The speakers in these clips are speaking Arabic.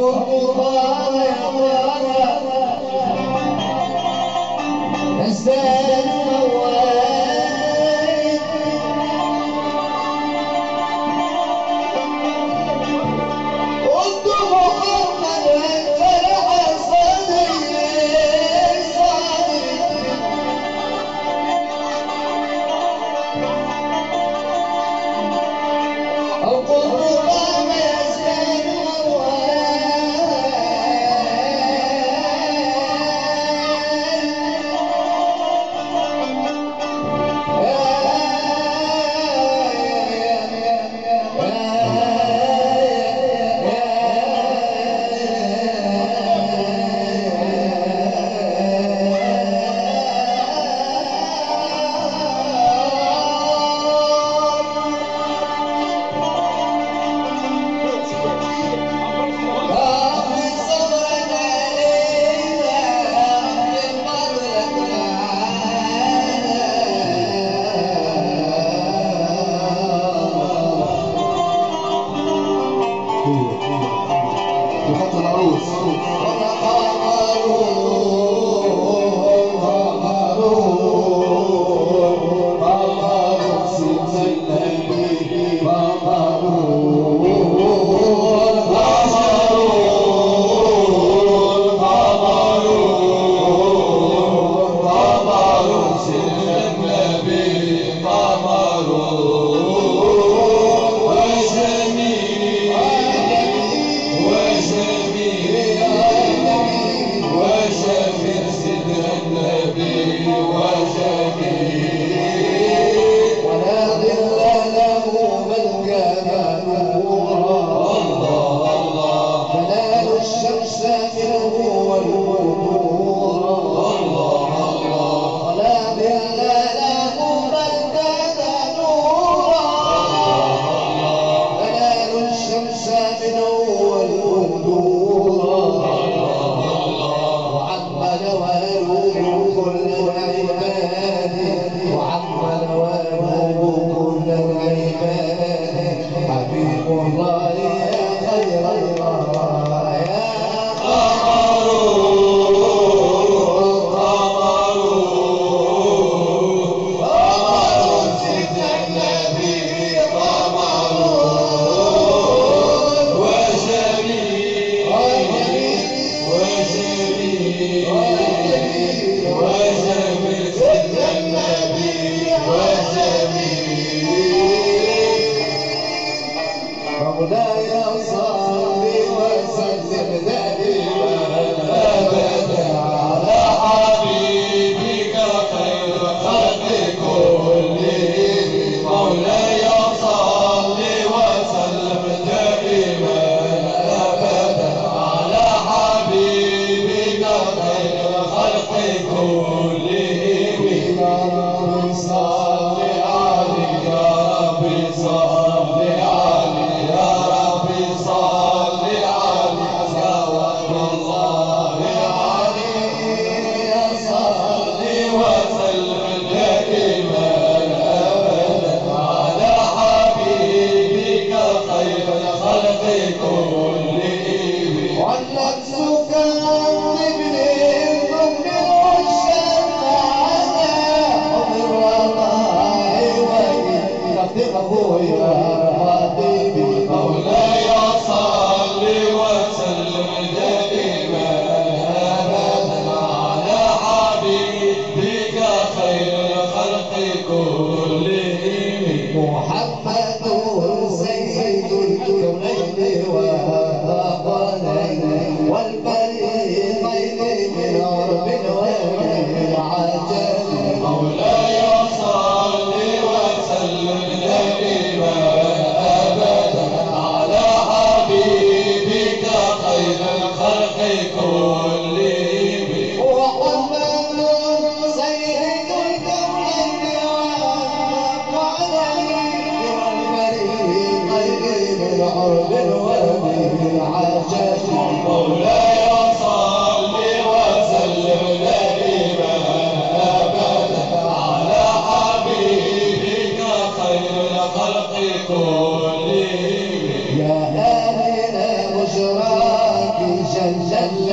وخط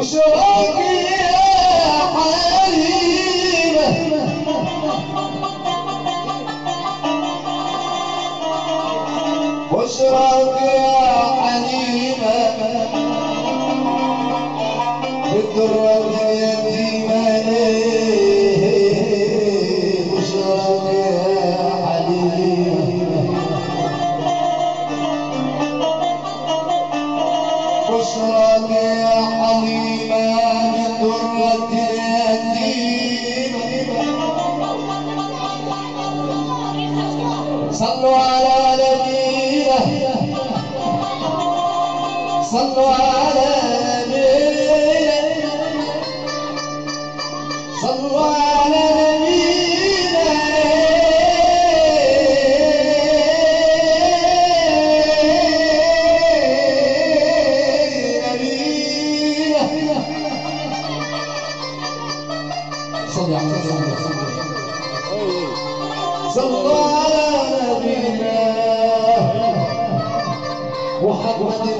We shall Mohammad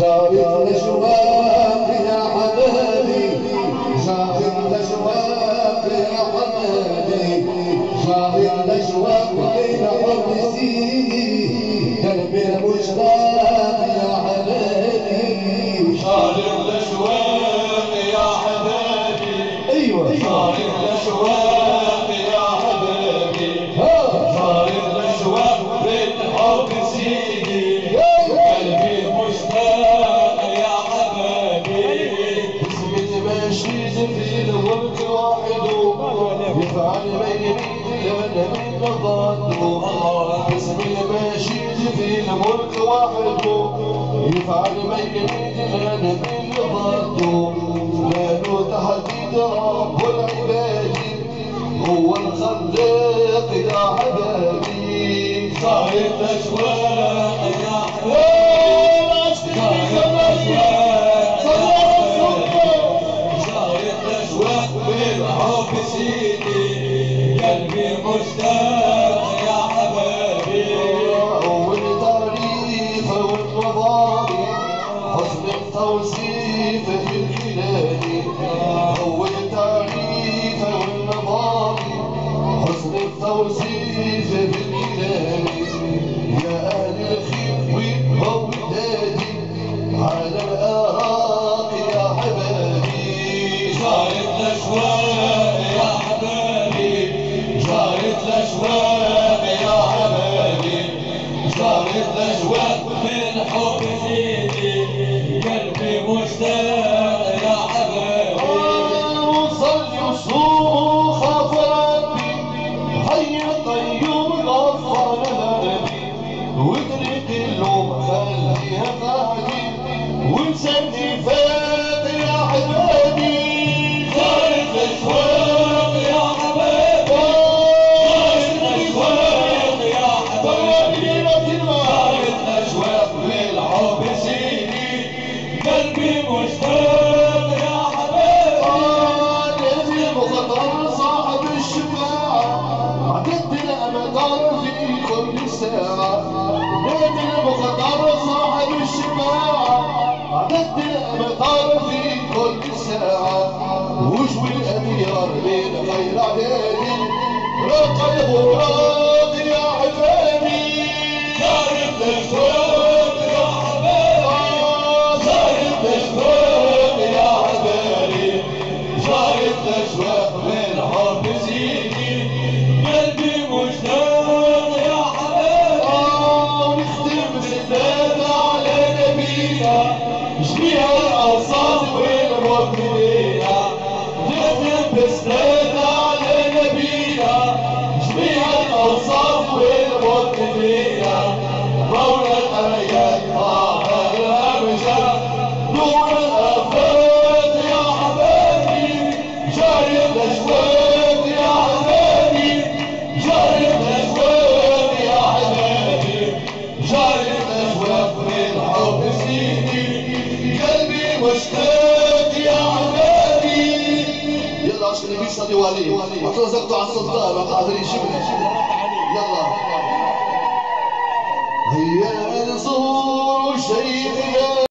جابر لشواق يا حبابي جابر لشواق يا حبابي عملتو يفعل ما يريد الغنم اللي ضده له تحديد رب العباد. هو الخلاق يا عبادي صارت اشواق يا حبيبي بين غير رقى الغراب يا حبابي صارت الأشواق يا حبيبي صارت الأشواق يا حبيبي صارت الأشواق بالحب سيدي قلبي مشتاق يا حبيبي ونختم بالزاد على نبينا جميع الأوصاف والمؤمنين وسلم اعترضتوا على السلطان ما قادر يجيبنا يلا. هيا نزور